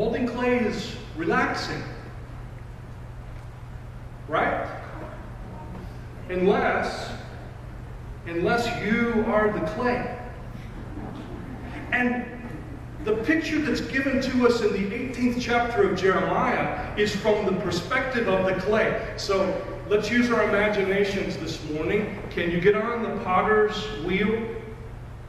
Molding clay is relaxing. Right? Unless, unless you are the clay. And the picture that's given to us in the 18th chapter of Jeremiah is from the perspective of the clay. So let's use our imaginations this morning. Can you get on the potter's wheel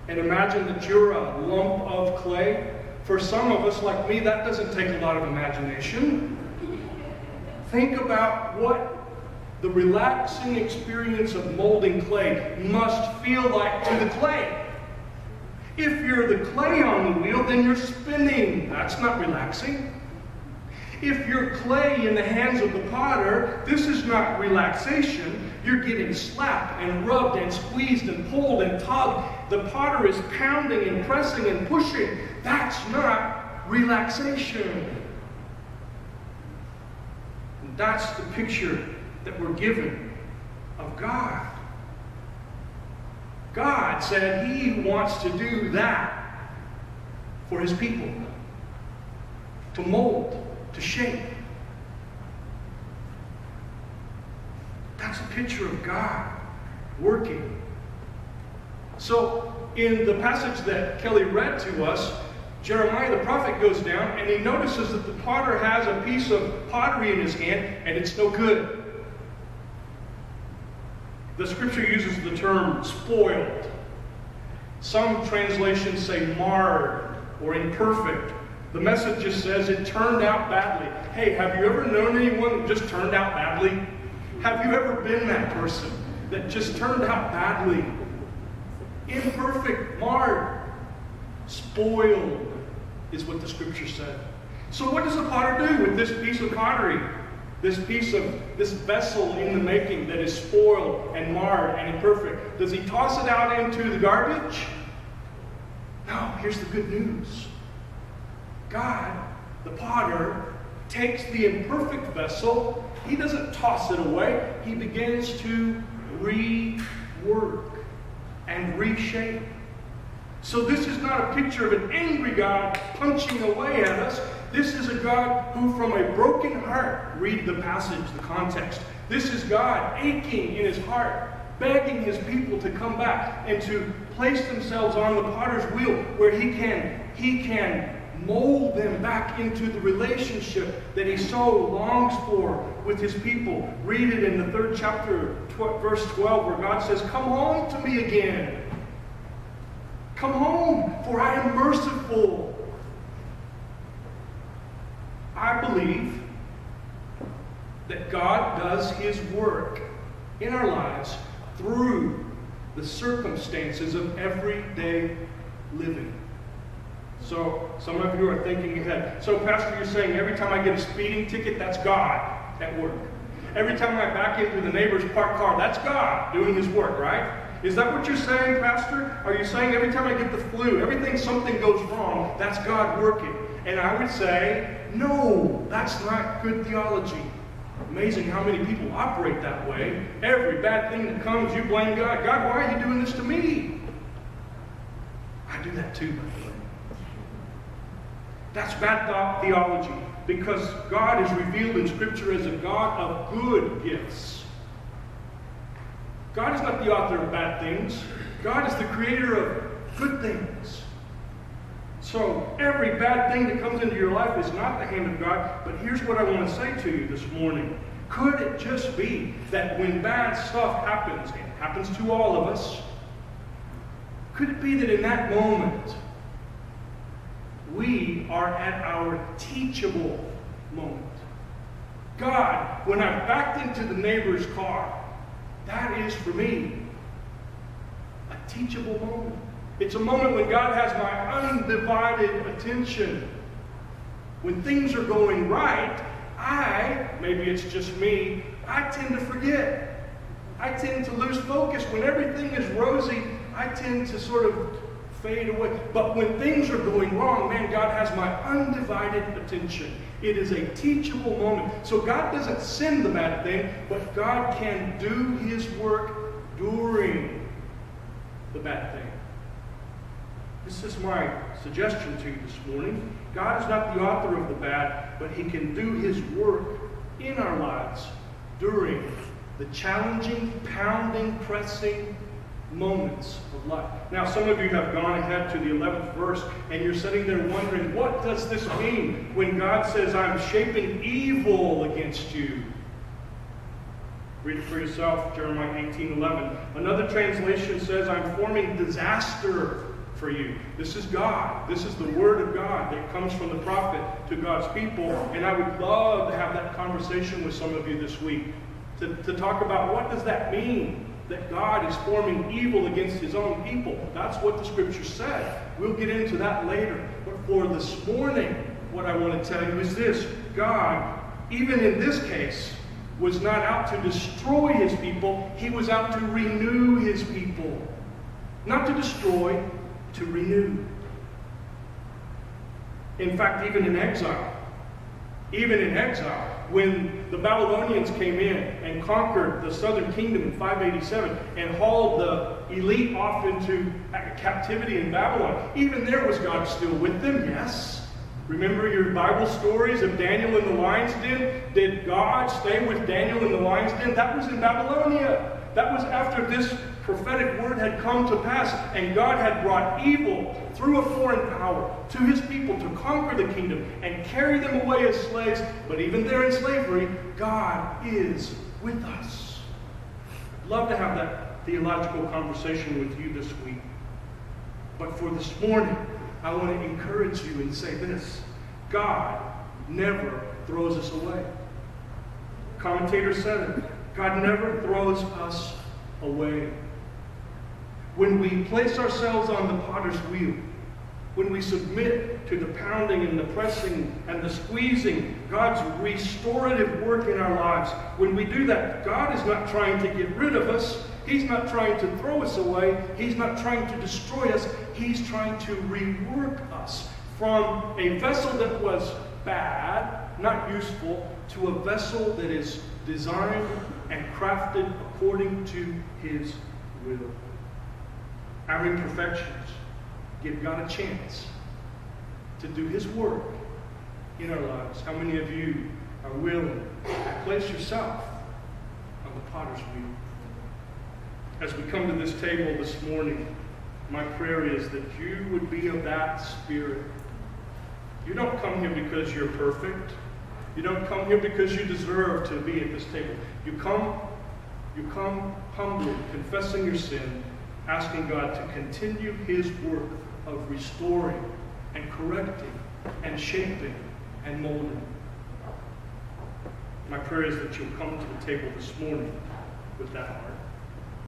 and imagine that you're a lump of clay? For some of us, like me, that doesn't take a lot of imagination. Think about what the relaxing experience of molding clay must feel like to the clay. If you're the clay on the wheel, then you're spinning. That's not relaxing. If you're clay in the hands of the potter, this is not relaxation. You're getting slapped and rubbed and squeezed and pulled and tugged. The potter is pounding and pressing and pushing. That's not relaxation. And that's the picture that we're given of God. God said He wants to do that for His people to mold, to shape. That's a picture of God working. So, in the passage that Kelly read to us, Jeremiah the prophet goes down and he notices that the potter has a piece of pottery in his hand and it's no good. The scripture uses the term spoiled. Some translations say marred or imperfect. The message just says it turned out badly. Hey, have you ever known anyone that just turned out badly? Have you ever been that person that just turned out badly? Imperfect, marred, spoiled is what the scripture said. So, what does the potter do with this piece of pottery? This piece of this vessel in the making that is spoiled and marred and imperfect. Does he toss it out into the garbage? No, here's the good news. God, the potter, takes the imperfect vessel, he doesn't toss it away, he begins to rework and reshape. So this is not a picture of an angry God punching away at us. This is a God who, from a broken heart, read the passage, the context. This is God aching in his heart, begging his people to come back and to place themselves on the potter's wheel where he can, he can mold them back into the relationship that he so longs for with his people. Read it in the third chapter, verse 12, where God says, Come home to me again. Come home, for I am merciful I believe that God does His work in our lives through the circumstances of everyday living. So, some of you are thinking ahead. So, Pastor, you're saying every time I get a speeding ticket, that's God at work. Every time I back into the neighbor's parked car, that's God doing His work, right? Is that what you're saying, Pastor? Are you saying every time I get the flu, everything something goes wrong, that's God working? And I would say, no, that's not good theology. Amazing how many people operate that way. Every bad thing that comes, you blame God. God, why are you doing this to me? I do that too, by the way. That's bad theology because God is revealed in Scripture as a God of good gifts. God is not the author of bad things. God is the creator of good things. So every bad thing that comes into your life is not the hand of God. But here's what I want to say to you this morning. Could it just be that when bad stuff happens, it happens to all of us, could it be that in that moment, we are at our teachable moment? God, when I backed into the neighbor's car, that is for me a teachable moment. It's a moment when God has my undivided attention. When things are going right, I, maybe it's just me, I tend to forget. I tend to lose focus. When everything is rosy, I tend to sort of fade away. But when things are going wrong, man, God has my undivided attention. It is a teachable moment. So God doesn't send the bad thing, but God can do his work during the bad thing. This is my suggestion to you this morning. God is not the author of the bad, but He can do His work in our lives during the challenging, pounding, pressing moments of life. Now, some of you have gone ahead to the 11th verse, and you're sitting there wondering, what does this mean when God says, I'm shaping evil against you? Read it for yourself, Jeremiah 18 11. Another translation says, I'm forming disaster for you. This is God. This is the word of God that comes from the prophet to God's people. And I would love to have that conversation with some of you this week to, to talk about what does that mean that God is forming evil against his own people. That's what the scripture said. We'll get into that later. But for this morning, what I want to tell you is this God, even in this case, was not out to destroy his people, he was out to renew his people. Not to destroy, to renew. In fact, even in exile, even in exile, when the Babylonians came in and conquered the southern kingdom in 587 and hauled the elite off into captivity in Babylon, even there was God still with them, yes. Remember your Bible stories of Daniel in the lion's den? Did God stay with Daniel in the lion's den? That was in Babylonia. That was after this prophetic word had come to pass, and God had brought evil through a foreign power to his people to conquer the kingdom and carry them away as slaves. But even there in slavery, God is with us. I'd love to have that theological conversation with you this week. But for this morning, I want to encourage you and say this God never throws us away. Commentator said it God never throws us away. When we place ourselves on the potter's wheel, when we submit to the pounding and the pressing and the squeezing, God's restorative work in our lives, when we do that, God is not trying to get rid of us. He's not trying to throw us away. He's not trying to destroy us. He's trying to rework us from a vessel that was bad, not useful, to a vessel that is designed and crafted according to His will. Our imperfections give God a chance to do His work in our lives. How many of you are willing to place yourself on the potter's wheel? As we come to this table this morning, my prayer is that you would be of that spirit. You don't come here because you're perfect. You don't come here because you deserve to be at this table. You come, you come humbly, confessing your sin, asking God to continue his work of restoring and correcting and shaping and molding. My prayer is that you'll come to the table this morning with that heart.